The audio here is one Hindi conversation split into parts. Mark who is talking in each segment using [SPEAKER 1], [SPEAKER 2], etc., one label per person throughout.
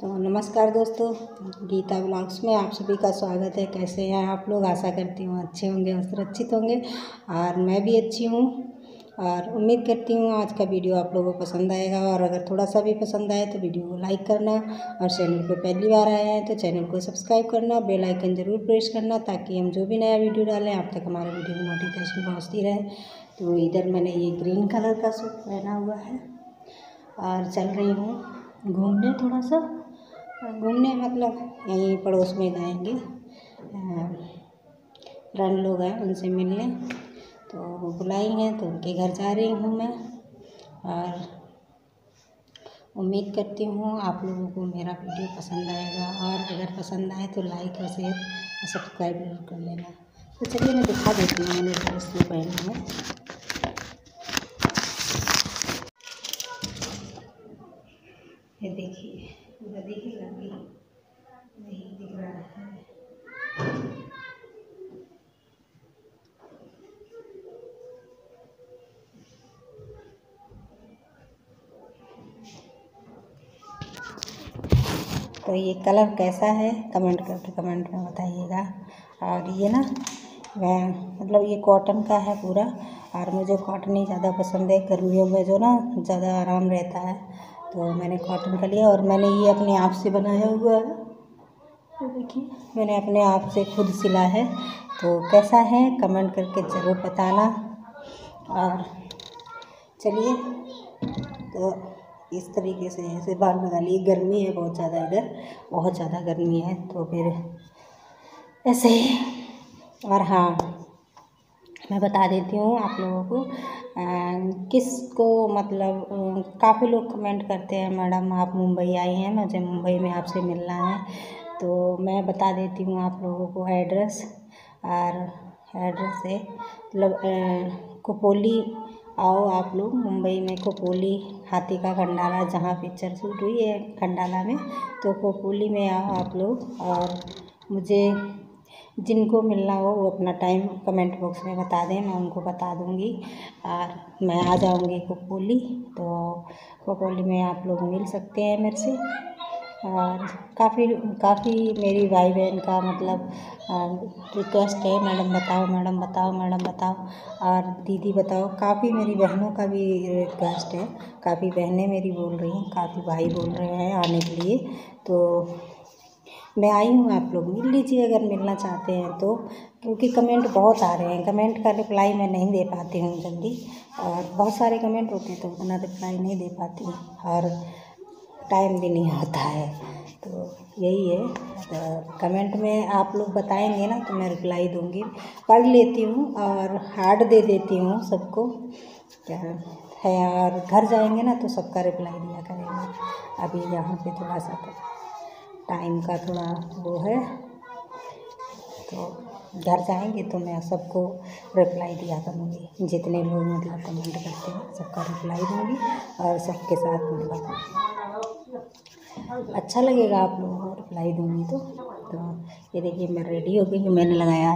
[SPEAKER 1] तो नमस्कार दोस्तों, गीता ब्लॉग्स में आप सभी का स्वागत है। कैसे हैं आप लोग? आशा करती हूँ अच्छे होंगे और सुरक्षित होंगे और मैं भी अच्छी हूँ और उम्मीद करती हूँ आज का वीडियो आप लोगों को पसंद आएगा। और अगर थोड़ा सा भी पसंद आए तो वीडियो को लाइक करना और चैनल पे पहली बार आए हैं तो चैनल को सब्सक्राइब करना, बेल आइकन ज़रूर प्रेस करना ताकि हम जो भी नया वीडियो डालें, आप तक हमारे वीडियो की नोटिफिकेशन पहुँचती रहे। तो इधर मैंने ये ग्रीन कलर का सूट पहना हुआ है और चल रही हूँ घूमने थोड़ा सा। घूमने मतलब यहीं पड़ोस में जाएँगे। फ्रेंड लोग हैं उनसे मिलने। तो वो बुलाई हैं तो उनके घर जा रही हूँ मैं। और उम्मीद करती हूँ आप लोगों को मेरा वीडियो पसंद आएगा। और अगर पसंद आए तो लाइक और शेयर और सब्सक्राइब ज़रूर कर लेना। तो चलिए मैं दिखा देती हूँ मैंने ड्रेस जो पहना है। ये देखिए। पूरा दिखेगा कि नहीं, दिख रहा है। तो ये कलर कैसा है? कमेंट करके कमेंट में बताइएगा। और ये ना मतलब ये कॉटन का है पूरा। और मुझे कॉटन ही ज़्यादा पसंद है। गर्मियों में जो ना, ज़्यादा आराम रहता है। तो मैंने कॉटन का लिया और मैंने ये अपने आप से बनाया हुआ है। देखिए। मैंने अपने आप से खुद सिला है। तो कैसा है कमेंट करके ज़रूर बताना। और चलिए तो इस तरीके से ऐसे बाल लगा लिए। गर्मी है बहुत ज़्यादा इधर बहुत ज़्यादा गर्मी है। तो फिर ऐसे ही। और हाँ मैं बता देती हूँ आप लोगों को किस को मतलब काफ़ी लोग कमेंट करते हैं, मैडम, आप मुंबई आई हैं, मुझे मुंबई में आपसे मिलना है। तो मैं बता देती हूँ आप लोगों को एड्रेस और एड्रेस है मतलब कुपोली आओ आप लोग, मुंबई में कोपोली हाथी का खंडाला, जहाँ पिक्चर शूट हुई है खंडाला में तो कोपोली में आओ आप लोग। और मुझे जिनको मिलना हो वो अपना टाइम कमेंट बॉक्स में बता दें, मैं उनको बता दूँगी। और मैं आ जाऊँगी कोपोली तो कोपोली में आप लोग मिल सकते हैं मेरे से। और काफ़ी काफ़ी मेरी भाई बहन का मतलब रिक्वेस्ट है, मैडम बताओ मैडम बताओ मैडम बताओ। और दीदी बताओ, काफ़ी मेरी बहनों का भी रिक्वेस्ट है। काफ़ी बहनें मेरी बोल रही हैं, काफ़ी भाई बोल रहे हैं आने के लिए। तो मैं आई हूँ, आप लोग मिल लीजिए अगर मिलना चाहते हैं तो। क्योंकि कमेंट बहुत आ रहे हैं। कमेंट का रिप्लाई मैं नहीं दे पाती हूँ जल्दी। और बहुत सारे कमेंट होते हैं तो उतना रिप्लाई नहीं दे पाती हूँ। और टाइम भी नहीं होता है। तो यही है। तो कमेंट में आप लोग बताएँगे ना तो मैं रिप्लाई दूँगी। पढ़ लेती हूँ और हार्ड दे देती हूँ सबको। क्या है? और घर जाएँगे ना तो सबका रिप्लाई दिया करेंगे। अभी यहाँ पे थोड़ा सा तो टाइम का थोड़ा वो है तो घर जाएँगे तो मैं सबको रिप्लाई दिया करूँगी। जितने लोग मतलब कमेंट करते हैं, सबका रिप्लाई दूँगी और सबके साथ मतलब अच्छा लगेगा आप लोगों को रिप्लाई दूँगी तो। तो ये देखिए मैं रेडी हो गई मैंने लगाया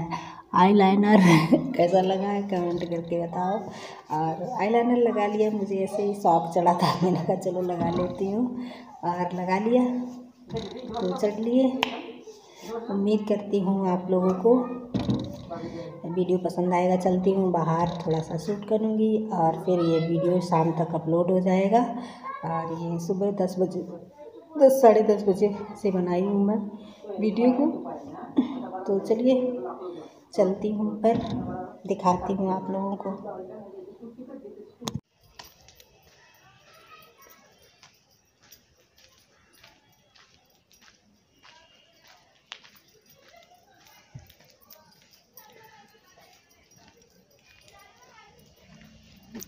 [SPEAKER 1] आई लाइनर कैसा लगा है कमेंट करके बताओ। और आई लाइनर लगा लिया मुझे, ऐसे ही शौक चढ़ा था, मैंने कहा चलो लगा लेती हूँ। और लगा लिया। तो चढ़ लिए। उम्मीद करती हूँ आप लोगों को वीडियो पसंद आएगा। चलती हूँ बाहर थोड़ा सा शूट करूँगी और फिर ये वीडियो शाम तक अपलोड हो जाएगा। और ये सुबह दस बजे, दस, साढ़े दस बजे से बनाई हूँ मैं वीडियो को। तो चलिए, चलती हूँ पर दिखाती हूँ आप लोगों को।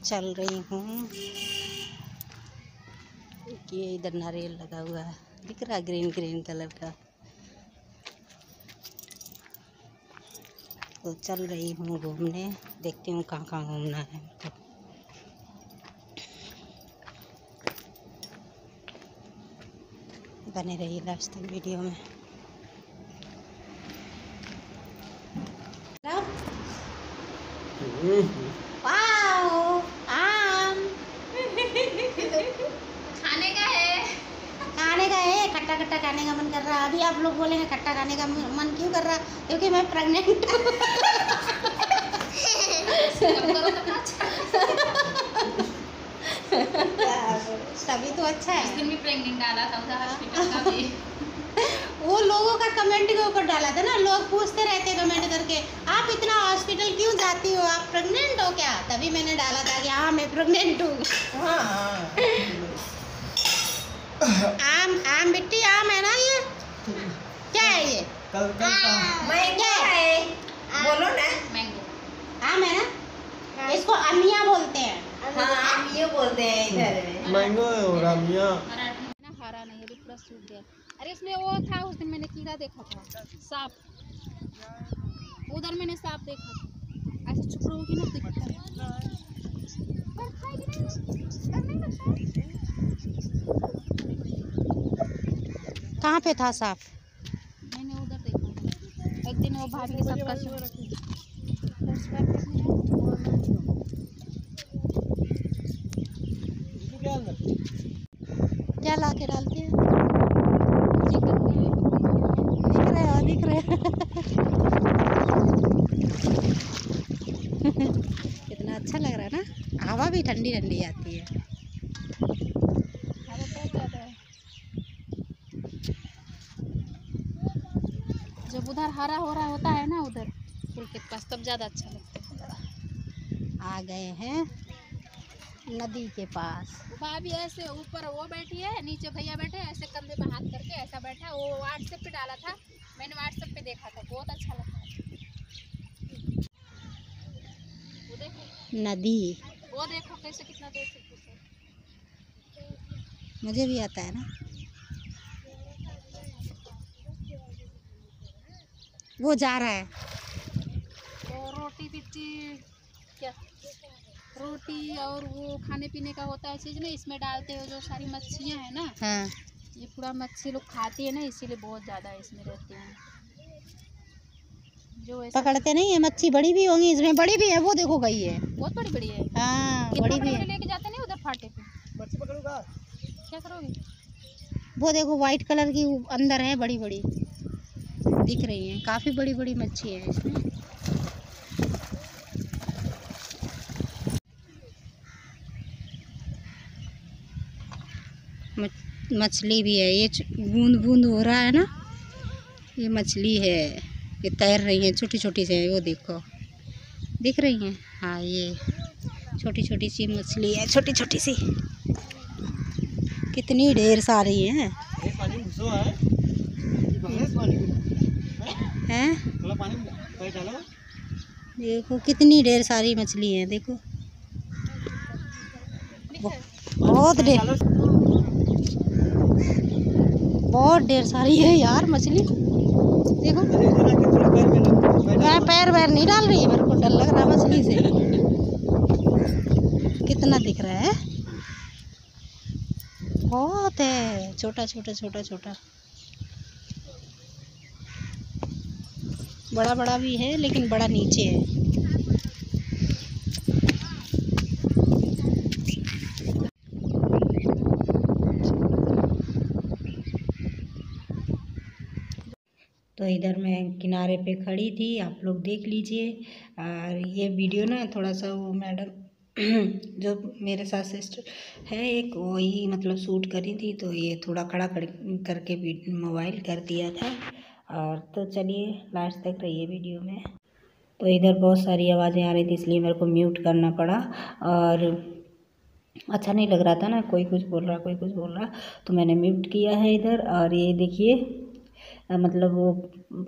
[SPEAKER 1] चल रही हूँ। ये इधर नारियल लगा हुआ है। दिख रहा है ग्रीन ग्रीन कलर का। तो चल रही हूँ घूमने। देखती हूँ कहाँ कहाँ घूमना है। तो बने रही लास्ट तक वीडियो में। खाने का मन कर रहा है। अभी आप लोग बोले हैं खट्टा खाने का मन क्यों कर रहा क्योंकि मैं प्रेग्नेंट तभी तो अच्छा है।
[SPEAKER 2] दिन भी प्रेग्नेंट डाला था उधर हॉस्पिटल का भी।
[SPEAKER 1] वो लोगों का कमेंट के ऊपर डाला था ना लोग पूछते रहते कमेंट करके आप इतना हॉस्पिटल क्यों जाती हो? आप प्रेग्नेंट हो क्या? तभी मैंने डाला था कि हाँ मैं प्रेग्नेंट हूँ। आम आम बिट्टी आम है ना ये? क्या है ये?
[SPEAKER 3] कल कल शाम
[SPEAKER 1] है?
[SPEAKER 4] बोलो ना।
[SPEAKER 2] मैंगो।
[SPEAKER 1] आम है ना? इसको अमिया बोलते हैं।
[SPEAKER 4] हाँ ये बोलते हैं इधर। में
[SPEAKER 3] मैंगो है और रामिया
[SPEAKER 2] ना हरा नहीं अभी पूरा सूख गया अरे इसमें वो था उस दिन मैंने कीड़ा देखा था सांप। उधर मैंने सांप देखा था। ऐसे चुप रहोगी ना दिखता है पर खाएगी नहीं, डर नहीं लगता है?
[SPEAKER 1] कहाँ पे था साफ़?
[SPEAKER 2] मैंने उधर देखा। एक दिन वो भाभी के साथ कल
[SPEAKER 3] क्या
[SPEAKER 1] ला के डालते हैं? दिख रहे हो दिख रहे कितना अच्छा लग रहा है ना? हवा भी ठंडी ठंडी आती है
[SPEAKER 2] अरे बहुत ज़्यादा है जब उधर हरा हो रहा होता है ना उधर पुल के पास तब ज़्यादा अच्छा लगता है।
[SPEAKER 1] आ गए हैं नदी के पास।
[SPEAKER 2] भाभी ऐसे ऊपर वो बैठी है नीचे भैया बैठे हैं, ऐसे कंधे पे हाथ करके ऐसा बैठा वो व्हाट्सएप पे डाला था मैंने व्हाट्सएप पे देखा था बहुत अच्छा लगता है।
[SPEAKER 1] नदी।
[SPEAKER 2] वो देखो कैसे कितना देर से
[SPEAKER 1] मुझे भी आता है ना। वो जा रहा है।
[SPEAKER 2] तो रोटी बिट्टी क्या? रोटी और वो खाने पीने का होता है चीज़ ना इसमें डालते हो जो सारी मच्छियाँ हैं ना
[SPEAKER 1] हाँ।
[SPEAKER 2] ये पूरा मच्छी लोग खाती है ना इसीलिए बहुत ज़्यादा इसमें रहती हैं। जो
[SPEAKER 1] पकड़ते नहीं है मच्छी बड़ी भी होंगी इसमें बड़ी भी है वो देखो गई है।
[SPEAKER 2] बहुत बड़ी बड़ी है।
[SPEAKER 1] हाँ बड़ी भी है।
[SPEAKER 2] लेके जाते नहीं उधर फाटे पे?
[SPEAKER 3] मच्छी पकड़ूँगा।
[SPEAKER 2] क्या करोगे?
[SPEAKER 1] वो देखो व्हाइट कलर की अंदर है बड़ी बड़ी। दिख रही हैं। काफ़ी बड़ी बड़ी मच्छी है इसमें। मछली भी है। ये बूंद बूंद हो रहा है ना? ये मछली है। ये तैर रही हैं छोटी छोटी से, वो देखो। दिख रही हैं? हाँ ये छोटी छोटी सी मछली है छोटी छोटी सी। कितनी ढेर सारी हैं
[SPEAKER 3] ये पानी में घुसो है ये भैंस पानी में
[SPEAKER 1] हैं? देखो कितनी ढेर सारी मछली है देखो। बहुत ढेर बहुत ढेर सारी है यार मछली। देखो।
[SPEAKER 3] मैं पैर
[SPEAKER 1] वैर नहीं डाल रही मेरे को डर लग रहा मछली से। कितना दिख रहा है? बहुत है छोटा छोटा छोटा छोटा। बड़ा बड़ा भी है, लेकिन बड़ा नीचे है। तो इधर मैं किनारे पे खड़ी थी, आप लोग देख लीजिए। और ये वीडियो ना थोड़ा सा वो मैडम, जो मेरे साथ सिस्टर है, एक वही मतलब शूट करी थी तो ये थोड़ा खड़ा कर, करके मोबाइल कर दिया था। और तो चलिए लास्ट तक रहिए वीडियो में। तो इधर बहुत सारी आवाज़ें आ रही थी, इसलिए मेरे को म्यूट करना पड़ा। और अच्छा नहीं लग रहा था ना, कोई कुछ बोल रहा, कोई कुछ बोल रहा तो मैंने म्यूट किया है इधर। और ये देखिए मतलब वो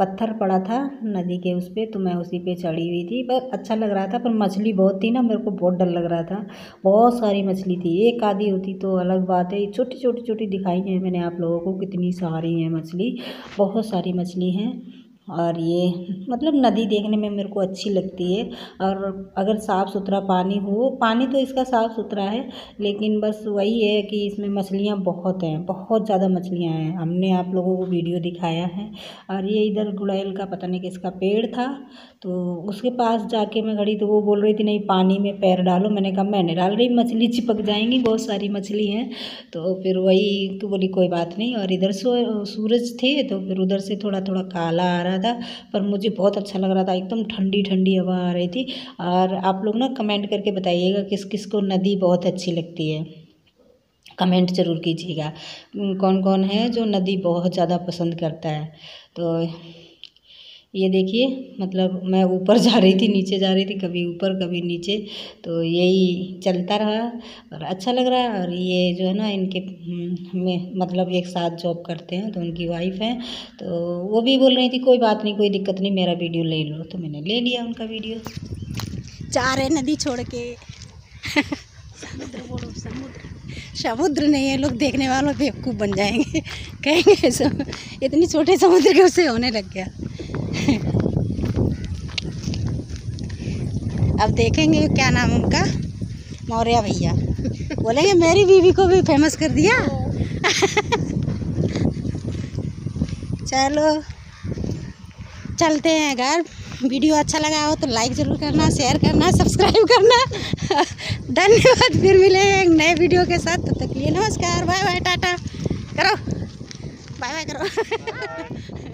[SPEAKER 1] पत्थर पड़ा था नदी के उस पर तो मैं उसी पे चढ़ी हुई थी। पर अच्छा लग रहा था, पर मछली बहुत थी ना, मेरे को बहुत डर लग रहा था। बहुत सारी मछली थी, एक आधी होती तो अलग बात है। छोटी छोटी छोटी दिखाई है मैंने आप लोगों को कितनी सारी हैं मछली, बहुत सारी मछली हैं। और ये मतलब नदी देखने में मेरे को अच्छी लगती है। और अगर साफ़ सुथरा पानी हो, पानी तो इसका साफ़ सुथरा है, लेकिन बस वही है कि इसमें मछलियाँ बहुत हैं, बहुत ज़्यादा मछलियाँ हैं। हमने आप लोगों को वीडियो दिखाया है। और ये इधर गुड़ैल का, पता नहीं किसका पेड़ था तो उसके पास जाके मैं खड़ी तो वो बोल रही थी, नहीं, पानी में पैर डालो। मैंने कहा, मैं नहीं डाल रही, मछली चिपक जाएँगी, बहुत सारी मछली हैं। तो फिर वही तो बोली, कोई बात नहीं। और इधर सूरज थे तो फिर उधर से थोड़ा थोड़ा काला आ रहा था, पर मुझे बहुत अच्छा लग रहा था। एकदम ठंडी ठंडी हवा आ रही थी। और आप लोग ना कमेंट करके बताइएगा किस किस को नदी बहुत अच्छी लगती है। कमेंट ज़रूर कीजिएगा। कौन कौन है जो नदी बहुत ज़्यादा पसंद करता है? तो ये देखिए मतलब मैं ऊपर जा रही थी, नीचे जा रही थी, कभी ऊपर, कभी नीचे तो यही चलता रहा और अच्छा लग रहा है और ये जो है ना, इनके में मतलब एक साथ जॉब करते हैं तो उनकी वाइफ हैं तो वो भी बोल रही थी, कोई बात नहीं, कोई दिक्कत नहीं, मेरा वीडियो ले लो। तो मैंने ले लिया उनका वीडियो
[SPEAKER 5] जा रहे नदी छोड़ के। समुद्र बोलो, समुद्र। समुद्र नहीं है लोग देखने वालों बेवकूफ़ बन जाएँगे। कहेंगे इतनी छोटे समुद्र के उससे होने लग गया। अब देखेंगे क्या नाम उनका। मौर्य भैया। बोलेंगे, मेरी बीवी को भी फ़ेमस कर दिया? चलो, चलते हैं घर। वीडियो अच्छा लगा हो तो लाइक ज़रूर करना शेयर करना सब्सक्राइब करना। धन्यवाद, फिर मिलेंगे एक नए वीडियो के साथ। तब तक लिए नमस्कार बाय बाय टाटा। करो। बाय बाय करो।